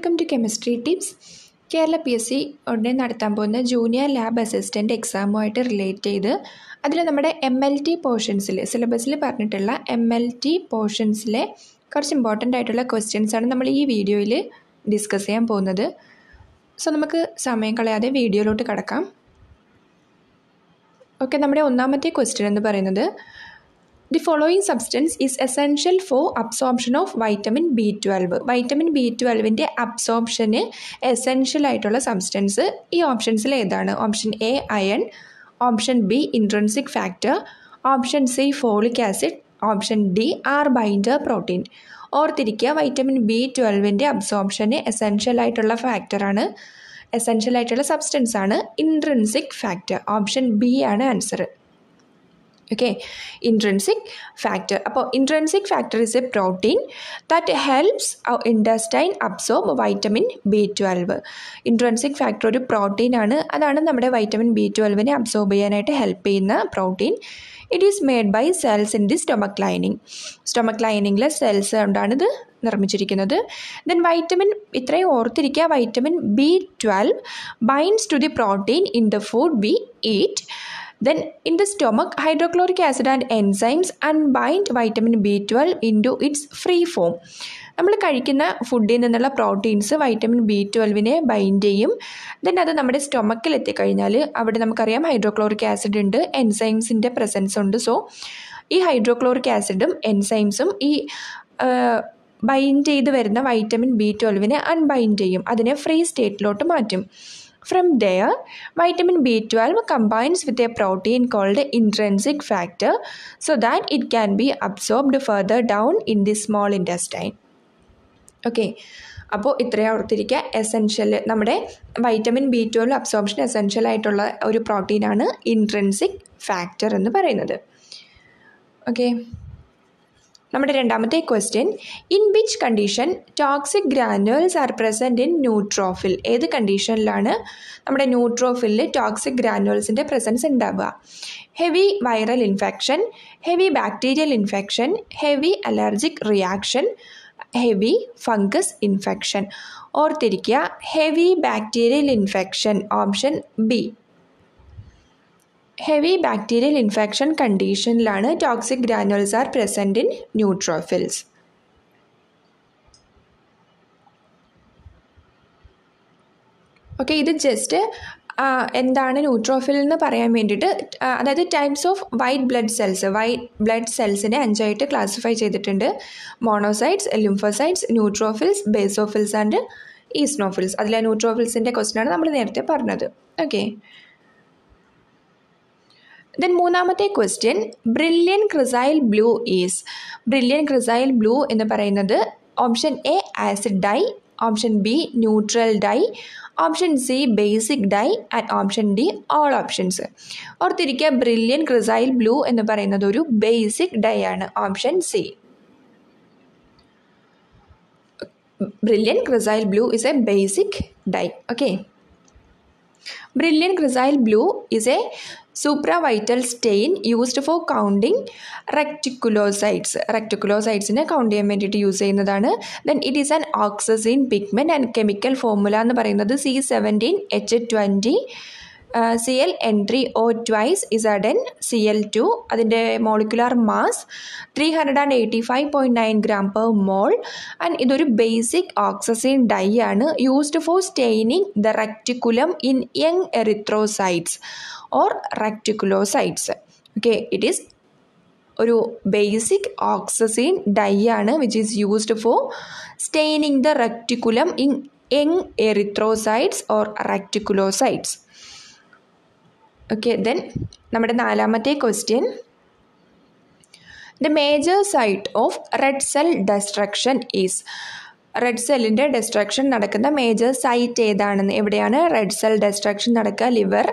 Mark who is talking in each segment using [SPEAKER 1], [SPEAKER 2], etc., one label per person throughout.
[SPEAKER 1] Welcome to chemistry tips Kerala P S C ഉടനെ നടത്താൻ പോകുന്ന ജൂനിയർ ലാബ് അസിസ്റ്റന്റ് എക്സാമുമായിട്ട് റിലേറ്റ് ചെയ്ത് അതിൽ നമ്മുടെ എം എൽ ടി പോർഷൻസിൽ സിലബസിൽ പറഞ്ഞിട്ടുള്ള എം എൽ ടി പോർഷൻസിലെ കുറച്ച് ഇമ്പോർട്ടന്റ് ആയിട്ടുള്ള ക്വസ്റ്റ്യൻസ് ആണ് നമ്മൾ ഈ വീഡിയോയിൽ ഡിസ്കസ് ചെയ്യാൻ പോകുന്നത്. സോ നമുക്ക് സമയം കളയാതെ വീഡിയോയിലോട്ട് കടക്കാം. ഓക്കെ നമ്മുടെ ഒന്നാമത്തെ ക്വസ്റ്റ്യൻ എന്ന് പറയുന്നത് the following substance is essential for absorption of vitamin B twelve vitamin B ട്വൽവിന്റെ അബ്സോർപ്ഷന് എസെൻഷ്യൽ ആയിട്ടുള്ള സബ്സ്റ്റൻസ് ഈ ഓപ്ഷൻസിൽ ഏതാണ്? Option A iron option B intrinsic factor option C folic acid option D R binder protein ഓർത്തിരിക്കുക vitamin B ട്വൽവിന്റെ അബ്സോർപ്ഷന് essential ആയിട്ടുള്ള ഫാക്ടറാണ് എസെൻഷ്യൽ ആയിട്ടുള്ള സബ്സ്റ്റൻസ് ആണ് ഇൻട്രൻസിക് ഫാക്ടർ ഓപ്ഷൻ ബി ആണ് ആൻസർ ഓക്കെ ഇൻട്രൻസിക് ഫാക്ടർ അപ്പോൾ intrinsic factor is a protein that helps intestine absorb vitamin B twelve intrinsic factor ഒരു പ്രോട്ടീൻ ആണ്. അതാണ് നമ്മുടെ വൈറ്റമിൻ ബി ട്വൽവിനെ അബ്സോർബ് ചെയ്യാനായിട്ട് ഹെൽപ്പ് ചെയ്യുന്ന protein it is made by cells in the stomach lining stomach ലൈനിങ്ങിലെ cells കൊണ്ടാണ് ഇത് നിർമ്മിച്ചിരിക്കുന്നത്. ദെൻ വൈറ്റമിൻ ഇത്രയും ഓർത്തിരിക്കുക. Vitamin B twelve binds to the protein in the food we eat then in the stomach hydrochloric acid and enzymes unbind vitamin b12 into its free form. നമ്മൾ കഴിക്കുന്ന ഫുഡിൽ നിന്നുള്ള പ്രോട്ടീൻസ് വൈറ്റമിൻ ബി ട്വൽവിനെ bind ചെയ്യും. Then അത് നമ്മുടെ സ്റ്റൊമക്കിൽ എത്തിക്കഴിഞ്ഞാൽ അവിടെ നമുക്കറിയാം ഹൈഡ്രോക്ലോറിക് ആസിഡ് ഉണ്ട് എൻസൈംസിന്റെ പ്രസൻസ് ഉണ്ട്. സോ ഈ ഹൈഡ്രോക്ലോറിക് ആസിഡും എൻസൈംസും ഈ ബൈൻഡ് ചെയ്ത് വരുന്ന വൈറ്റമിൻ ബി ട്വൽവിനെ അൺബൈൻഡ് ചെയ്യും. അതിനെ ഫ്രീ സ്റ്റേറ്റിലോട്ട് മാറ്റും. From there, vitamin B12 combines with a protein called intrinsic factor so that it can be absorbed further down in the small intestine. Okay അപ്പോൾ ഇത്രയും ഓർത്തിരിക്കുക എസെൻഷ്യൽ നമ്മുടെ vitamin B twelve absorption essential ആയിട്ടുള്ള ഒരു പ്രോട്ടീനാണ് intrinsic factor എന്ന് പറയുന്നത് okay നമ്മുടെ രണ്ടാമത്തെ question in which condition toxic granules are present in neutrophil ഏത് കണ്ടീഷനിലാണ് നമ്മുടെ ന്യൂട്രോഫിലിൽ ടോക്സിക് ഗ്രാനുവൽസിന്റെ പ്രസൻസ് ഉണ്ടാവുക? Heavy viral infection heavy bacterial infection heavy allergic reaction heavy fungus infection ഓർത്തിരിക്കുക heavy bacterial infection option B heavy bacterial infection കണ്ടീഷനിലാണ് toxic granules are present in neutrophils okay ഇത് just എന്താണ് ന്യൂട്രോഫിൽ എന്ന് പറയാൻ വേണ്ടിയിട്ട് അതായത് types of white blood cells white blood സെൽസിനെ അഞ്ചായിട്ട് ക്ലാസിഫൈ ചെയ്തിട്ടുണ്ട്. Monocytes lymphocytes neutrophils basophils and eosinophils അതിലെ ന്യൂട്രോഫിൽസിന്റെ ക്വസ്റ്റ്യനാണ് നമ്മൾ നേരത്തെ പറഞ്ഞത്. ഓക്കെ ദെൻ മൂന്നാമത്തെ question brilliant cresyl blue is brilliant cresyl blue എന്ന് പറയുന്നത് option A acid dye option B neutral dye option C basic dye and option D all options ഓർത്തിരിക്കുക ബ്രില്യൻ ക്രിസൈൽ ബ്ലൂ എന്ന് പറയുന്നത് ഒരു ബേസിക് ഡൈ ആണ് option C brilliant cresyl blue is a basic dye okay brilliant cresyl blue is a supravital stain used for counting reticulocytes റെക്ടിക്കുലോസൈഡ്സിനെ count ചെയ്യാൻ വേണ്ടിയിട്ട് use ചെയ്യുന്നതാണ്. Then it is an oxazine pigment and chemical formula എന്ന് പറയുന്നത് C seventeen H twenty C L N three O twice Z N C L two അതിന്റെ molecular mass three hundred and eighty five point nine gram per mole and ഇതൊരു basic oxazine dye ആണ്. Used for staining the reticulum in young erythrocytes or reticulocytes okay it is ഒരു basic oxazine dye ആണ് which is used for staining the reticulum in young erythrocytes or reticulocytes okay then നമ്മുടെ നാലാമത്തെ question the major site of red cell destruction is red സെല്ലിന്റെ destruction നടക്കുന്ന major site ഏതാണെന്ന്? എവിടെയാണ് red cell destruction നടക്കുക? Liver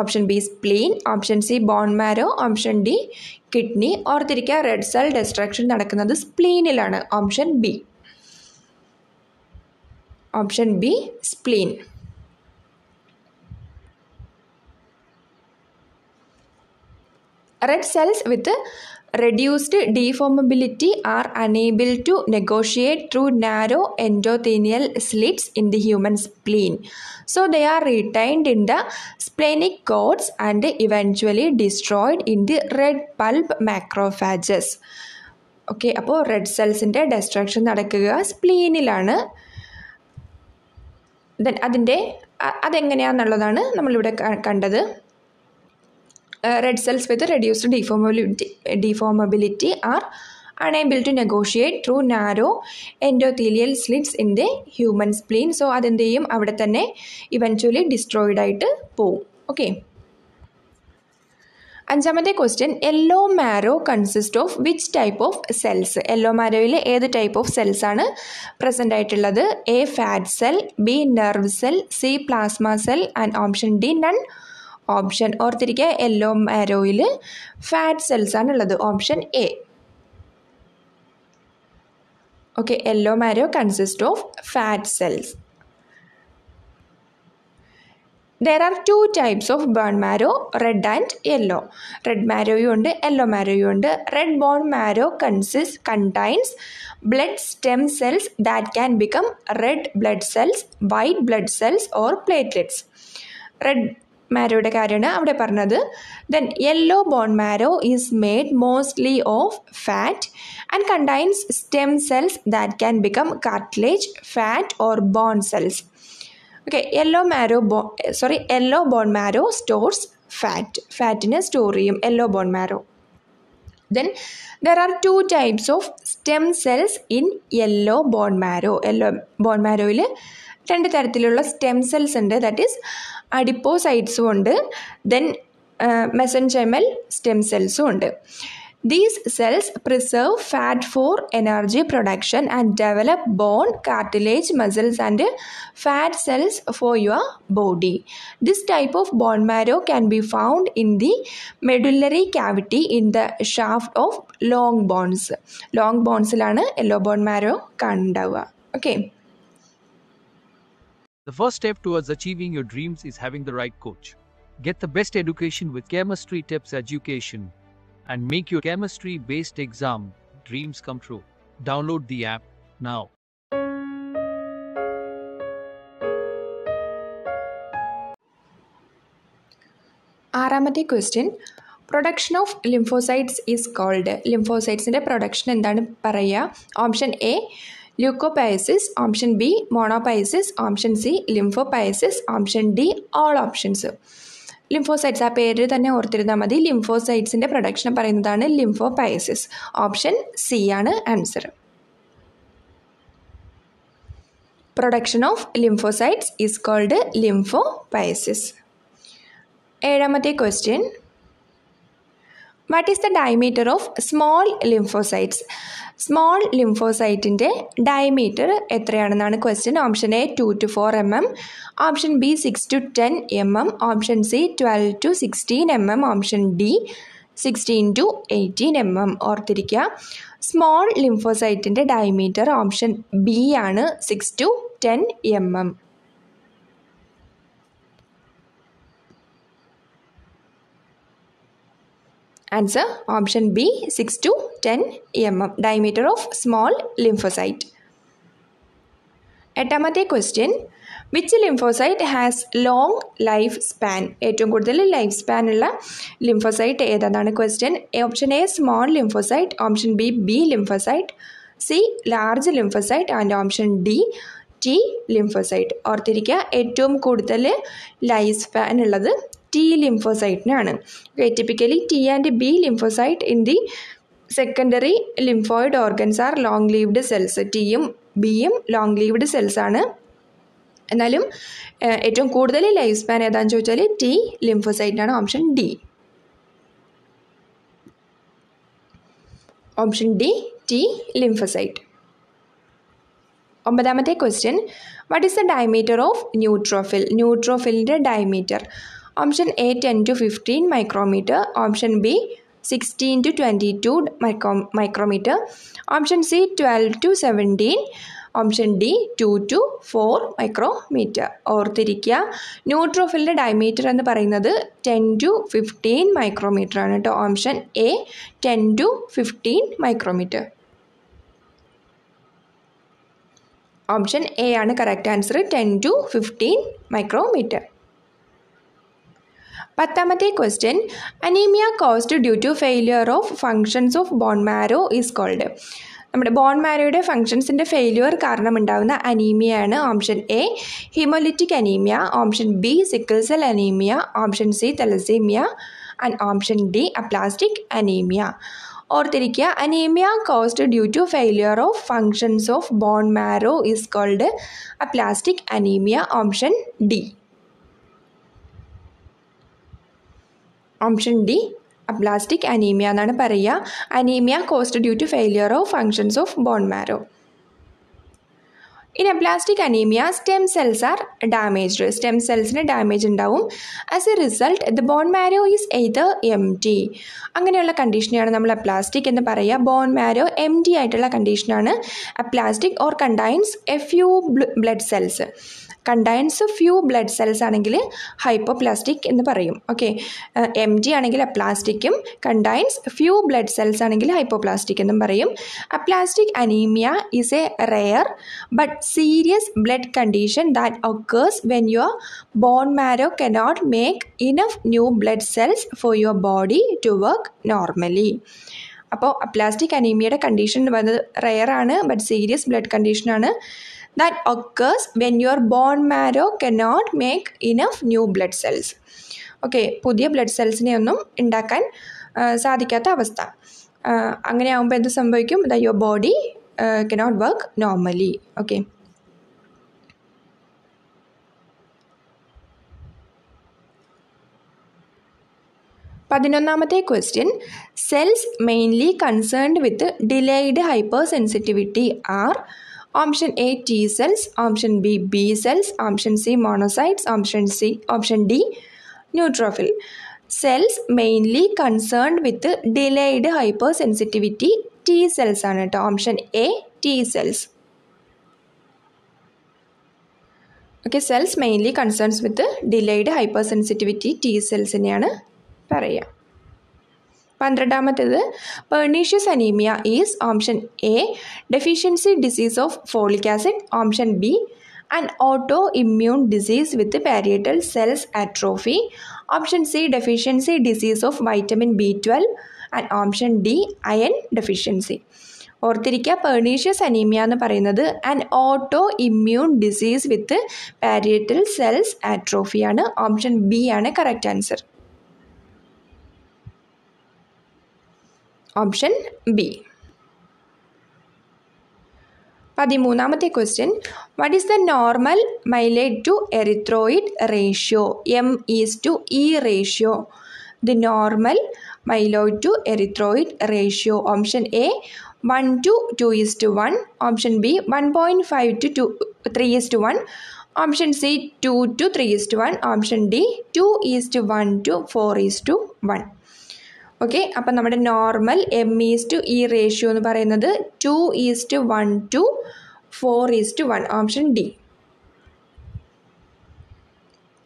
[SPEAKER 1] option B spleen option C bone marrow option D kidney ഓർത്തിരിക്കുക red cell destruction നടക്കുന്നത് സ്പ്ലീനിലാണ് option B option B spleen red cells with reduced deformability are unable to negotiate through narrow endothelial slits in the human spleen so they are retained in the splenic cords and eventually destroyed in the red pulp macrophages okay അപ്പോൾ red സെൽസിന്റെ destruction നടക്കുക സ്പ്ലീനിലാണ്. Then അതിന്റെ അതെങ്ങനെയാണെന്നുള്ളതാണ് നമ്മളിവിടെ കണ്ടത്. Red cells with reduced deformability deformability are unable to negotiate through narrow endothelial slits in the human spleen so അതെന്തെയും അവിടെ തന്നെ ഇവൻച്വലി ഡിസ്ട്രോയിഡ് ആയിട്ട് പോവും. ഓക്കെ അഞ്ചാമത്തെ question yellow marrow consist of which type of cells yellow മാരോയിൽ ഏത് type of cells ആണ് present ആയിട്ടുള്ളത്? A fat cell B nerve cell C plasma cell and option D none option ഓർത്തിരിക്കുക yellow മാരോയിൽ fat cells ആണ് ഉള്ളത് option A. Okay yellow marrow consist of fat cells there are two types of bone marrow red and yellow red മാരോയും ഉണ്ട് yellow മാരോയും ഉണ്ട്. Red bone marrow consist contains blood stem cells that can become red blood cells white blood cells or platelets red മാരോയുടെ കാര്യമാണ് അവിടെ പറഞ്ഞത്. Then yellow bone marrow is made mostly of fat and contains stem cells that can become cartilage fat or bone cells okay yellow marrow ബോ sorry yellow bone marrow stores fat ഫാറ്റിനെ store ചെയ്യും yellow bone marrow then there are two types of stem cells in yellow bone marrow yellow bone മാരോയിൽ രണ്ട് തരത്തിലുള്ള stem cells ഉണ്ട്. That is അഡിപ്പോസൈറ്റ്സും ഉണ്ട്. Then mesenchymal stem സെൽസും ഉണ്ട്. These cells preserve fat for energy production and develop bone cartilage muscles and fat cells for your body this type of bone marrow can be found in the medullary cavity in the shaft of long bones long ബോൺസിലാണ് yellow bone marrow കാണുന്നുണ്ടാവുക. Okay
[SPEAKER 2] The first step towards achieving your dreams is having the right coach. Get the best education with Chemistry Tips Education and make your chemistry based exam dreams come true. Download the app now.
[SPEAKER 1] ആറാമത്തെ question production of lymphocytes is called ലിംഫോസൈറ്റ്സിൻ്റെ production എന്താണ് പറയുക option A ല്യൂക്കോപയസിസ് option B monopoiesis option C lymphopoiesis option D all options lymphocytes ആ പേര് തന്നെ ഓർത്തിരുന്നാൽ മതി. ലിംഫോസൈറ്റ്സിന്റെ പ്രൊഡക്ഷൻ പറയുന്നതാണ് ലിംഫോപയസിസ് ഓപ്ഷൻ സി ആണ് answer production of lymphocytes is called lymphopoiesis ഏഴാമത്തെ question what is the diameter of small lymphocytes small ലിംഫോസൈറ്റിന്റെ ഡയമീറ്റർ എത്രയാണെന്നാണ് question option A two to four M M option B six to ten M M option C twelve to sixteen M M option D sixteen to eighteen M M ഓർത്തിരിക്കുക. Small ലിംഫോസൈറ്റിന്റെ diameter option B ആണ് six to ten M M answer option B six to ten M M diameter of small lymphocyte എട്ടാമത്തെ question which lymphocyte has long life span ഏറ്റവും കൂടുതൽ life span ഉള്ള lymphocyte ഏതാണ് question option A small lymphocyte option B B lymphocyte C large lymphocyte and option D T lymphocyte ഓർത്തിരിക്കുക ഏറ്റവും കൂടുതൽ life span ഉള്ളത് T ലിംഫോസൈറ്റിനാണ് typically T and B lymphocyte in the secondary lymphoid organs are long lived cells ടിയും ബിയും long lived cells ആണ്. എന്നാലും ഏറ്റവും കൂടുതൽ ലൈഫ് സ്പാൻ ഏതാണെന്ന് ചോദിച്ചാൽ ടി ലിംഫോസൈറ്റിനാണ് option D option D T lymphocyte ഒമ്പതാമത്തെ question what is the diameter of neutrophil ന്യൂട്രോഫിലിന്റെ diameter option A ten to fifteen micrometer option B sixteen to twenty two micro micrometer option C twelve to seventeen option D two to four micrometer ഓർത്തിരിക്കുക ന്യൂട്രോഫിലിന്റെ diameter എന്ന് പറയുന്നത് ten to fifteen micrometer ആണ് കേട്ടോ option A ten to fifteen micrometer option A ആണ് correct answer ten to fifteen micrometer പത്താമത്തെ question anaemia caused due to failure of functions of bone marrow is called നമ്മുടെ bone മാരോയുടെ ഫങ്ഷൻസിന്റെ failure കാരണം ഉണ്ടാകുന്ന അനീമിയയാണ് option A haemolytic anaemia option B sickle cell anaemia option C thalassaemia and option D aplastic anaemia ഓർത്തിരിക്കുക anaemia caused due to failure of functions of bone marrow is called aplastic anaemia option D option D aplastic anaemia എന്നാണ് പറയുക. Anaemia caused due to failure of functions of bone marrow in aplastic anaemia stem cells are damaged stem സെൽസിന് damage ഉണ്ടാവും. As a result the bone marrow is eighth empty അങ്ങനെയുള്ള കണ്ടീഷനെയാണ് നമ്മൾ aplastic എന്ന് പറയുക. Bone marrow empty ആയിട്ടുള്ള കണ്ടീഷനാണ് aplastic or contains a few blood cells contains few blood cells ആണെങ്കിൽ ഹൈപ്പോപ്ലാസ്റ്റിക് എന്ന് പറയും. ഓക്കെ എം ജി ആണെങ്കിൽ അപ്ലാസ്റ്റിക്കും കണ്ടൈൻസ് ഫ്യൂ ബ്ലഡ് സെൽസ് ആണെങ്കിൽ ഹൈപ്പോപ്ലാസ്റ്റിക് എന്നും പറയും. Aplastic anaemia is a rare but serious blood condition that occurs when your bone marrow cannot make enough new blood cells for your body to work normally അപ്പോൾ aplastic അനീമിയയുടെ condition വന്നത് ആണ് but serious blood കണ്ടീഷനാണ് that occurs when your bone marrow cannot make enough new blood cells. Okay പുതിയ blood സെൽസിനെ ഒന്നും ഉണ്ടാക്കാൻ സാധിക്കാത്ത അവസ്ഥ. അങ്ങനെ ആകുമ്പോൾ എന്ത് സംഭവിക്കും? The your body cannot work normally okay പതിനൊന്നാമത്തെ question cells mainly concerned with delayed hypersensitivity are option A T cells option B B cells option C monocytes option C option D neutrophil cells mainly concerned with delayed hypersensitivity T cells ആണ് കേട്ടോ option A T cells okay cells mainly concerns with delayed hypersensitivity T സെൽസിനെയാണ് പറയുക പന്ത്രണ്ടാമത്തേത് pernicious anaemia is option A deficiency disease of folic acid option B and autoimmune disease with parietal cells atrophy option C deficiency disease of vitamin B twelve and option D iron deficiency ഓർത്തിരിക്കുക pernicious anaemia എന്ന് പറയുന്നത് and autoimmune disease with parietal cells ആട്രോഫിയാണ് option B ആണ് correct answer option B പതിമൂന്നാമത്തെ question what is the normal myeloid to erythroid ratio M is to E ratio the normal myeloid to erythroid ratio option A one to two is to one option B one point five to to three is to one option C two to three is to one option D two is to one to four is to one okay അപ്പം നമ്മുടെ normal M is to E ratio എന്ന് പറയുന്നത് two is to one to four is to one option D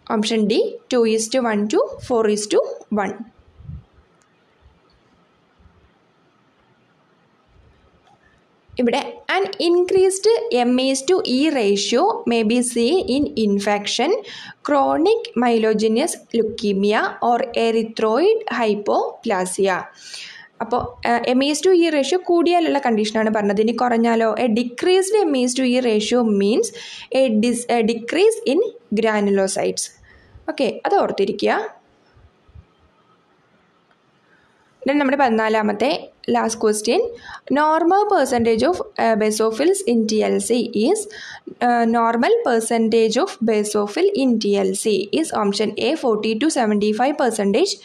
[SPEAKER 1] option D two is to one to four is to one ഇവിടെ an increased M is to E ratio may be seen in infection chronic myelogenous leukaemia or erythroid hypoplasia അപ്പോൾ M is to E ratio കൂടിയാലുള്ള കണ്ടീഷനാണ് പറഞ്ഞത്. ഇനി കുറഞ്ഞാലോ? A decreased M is to E ratio means a dis decrease in granulocytes okay അത് ഓർത്തിരിക്കുക then നമ്മുടെ പതിനാലാമത്തെ last question normal percentage of basophils in T L C is normal percentage of basophil in T L C is option A forty to seventy five percentage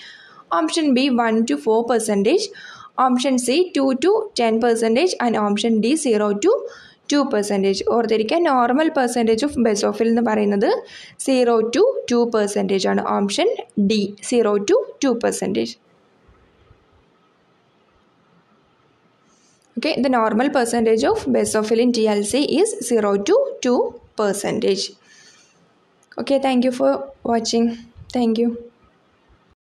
[SPEAKER 1] option B one to four percentage option C two to ten percentage and option D zero to two percentage ഓർത്തിരിക്കുക normal percentage of basophil എന്ന് പറയുന്നത് zero to two percentage ആണ്. Option D zero to two percentage Okay, the normal percentage of basophilin TLC is 0 to 2 percentage. Okay, thank you for watching. Thank you.